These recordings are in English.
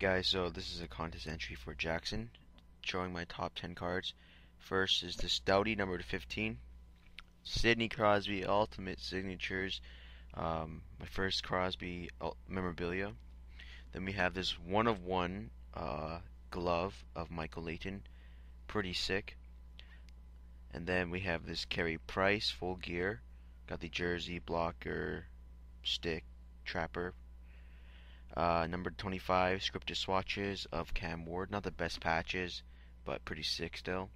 Alright guys, so this is a contest entry for Jackson, showing my top 10 cards. First is the Stouty, number 15. Sidney Crosby Ultimate Signatures, um, my first Crosby memorabilia. Then we have this one of one uh, glove of Michael Leighton, pretty sick. And then we have this Carey Price full gear, got the jersey, blocker, stick, trapper, uh, number 25, scripted swatches of Cam Ward. Not the best patches, but pretty sick still.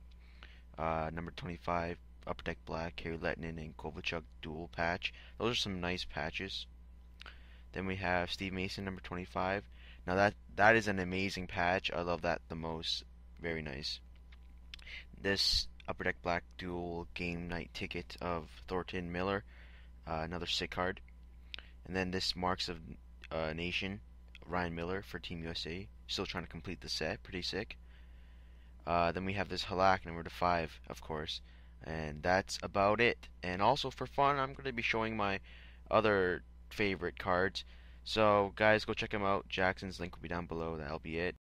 Uh, number 25, Upper Deck Black, Kari Lehtonen, and Kovalchuk dual patch. Those are some nice patches. Then we have Steve Mason, number 25. Now that that is an amazing patch. I love that the most. Very nice. This Upper Deck Black dual game night ticket of Thornton Miller. Uh, another sick card. And then this Marks of uh, Nation, Ryan Miller for Team USA. Still trying to complete the set. Pretty sick. Uh, then we have this Halak number to five, of course, and that's about it. And also for fun, I'm going to be showing my other favorite cards. So guys, go check them out. Jackson's link will be down below. That'll be it.